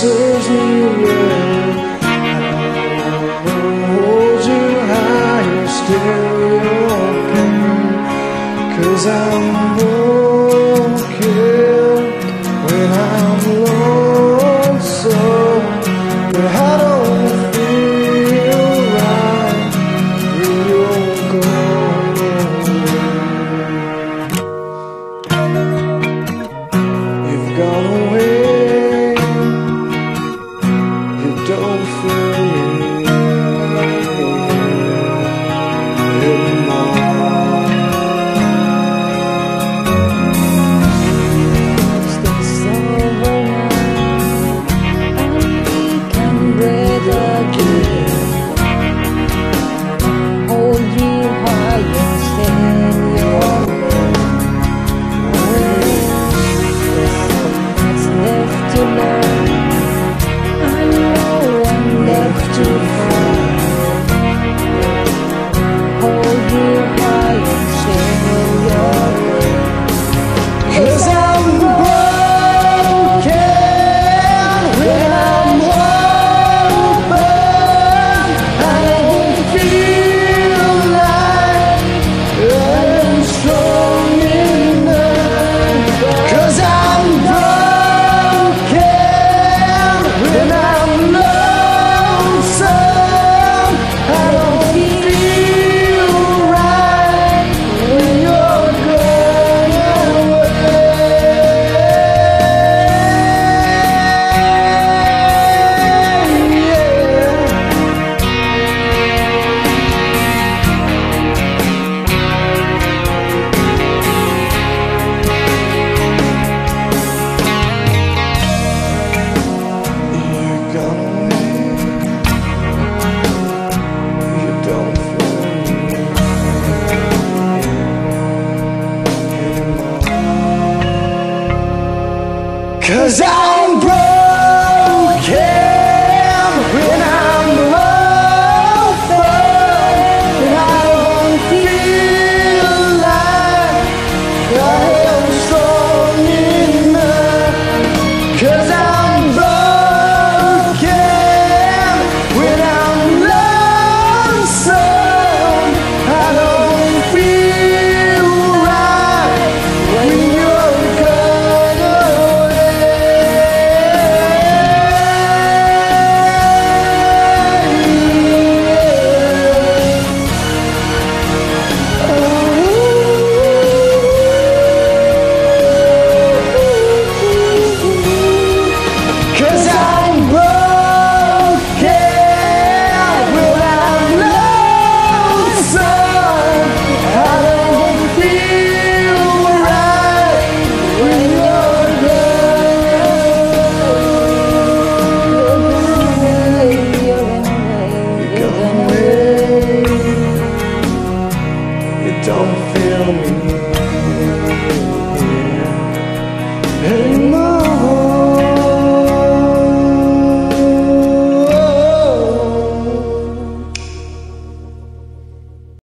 serves me well. Hold you higher still, cause I'm Cause I